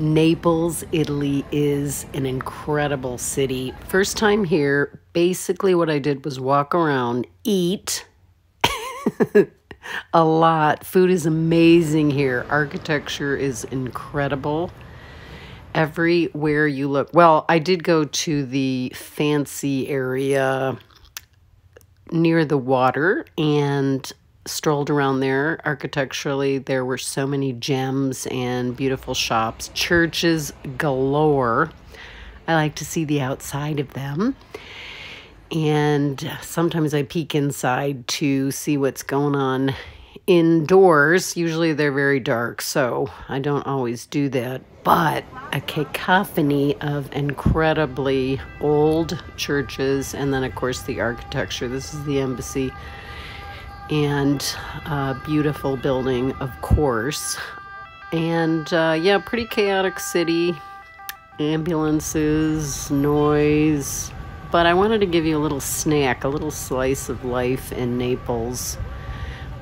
Naples, Italy is an incredible city. First time here, basically what I did was walk around, eat a lot. Food is amazing here. Architecture is incredible. Everywhere you look. Well, I did go to the fancy area near the water and strolled around there. Architecturally there were so many gems and beautiful shops churches galore. I like to see the outside of them. And sometimes i peek inside to see what's going on indoors. Usually they're very dark so i don't always do that. But a cacophony of incredibly old churches and then of course the architecture. This is the embassy and beautiful building, of course. And uh, yeah, pretty chaotic city, ambulances, noise. But I wanted to give you a little snack, a little slice of life in Naples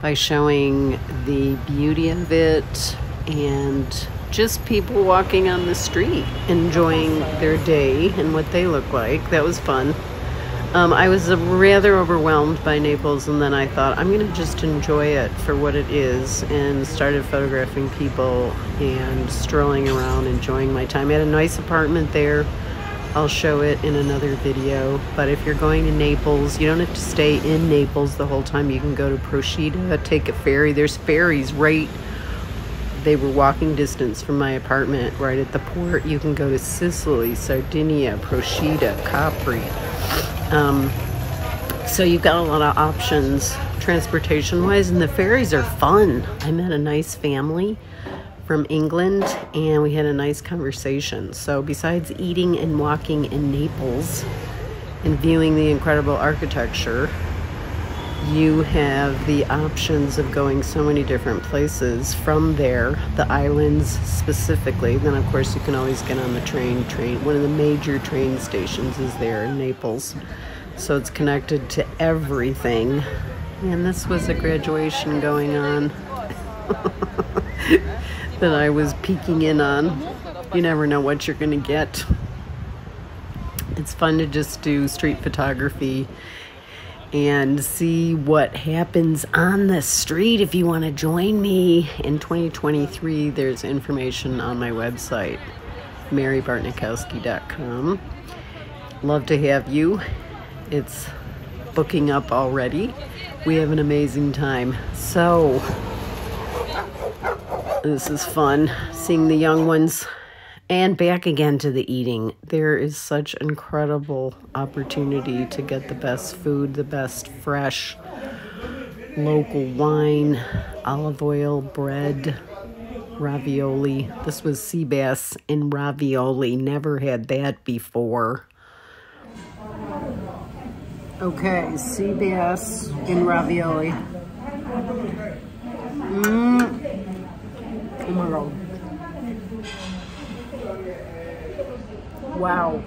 by showing the beauty of it and just people walking on the street enjoying their day and what they look like. That was fun. Um, I was rather overwhelmed by Naples, and then I thought I'm going to just enjoy it for what it is, and started photographing people and strolling around, enjoying my time. I had a nice apartment there. I'll show it in another video. But if you're going to Naples, you don't have to stay in Naples the whole time. You can go to Procida, take a ferry. There's ferries right. They were walking distance from my apartment right at the port. You can go to Sicily, Sardinia, Procida, Capri. Um, so you've got a lot of options transportation wise, and the ferries are fun. I met a nice family from England and we had a nice conversation. So, besides eating and walking in Naples and viewing the incredible architecture, you have the options of going so many different places from there, the islands specifically. Then, of course, you can always get on the train. Train one of the major train stations is there in Naples, so it's connected to everything. And this was a graduation going on that I was peeking in on. You never know what you're going to get. It's fun to just do street photography and see what happens on the street. If you want to join me in 2023, there's information on my website, marybartnikowski.com. Love to have you. It's booking up already. We have an amazing time. So, this is fun seeing the young ones and back again to the eating. There is such incredible opportunity to get the best food, the best fresh local wine, olive oil, bread, ravioli. This was sea bass in ravioli. Never had that before. Okay, sea bass in ravioli. Mmm. Oh my god. Wow.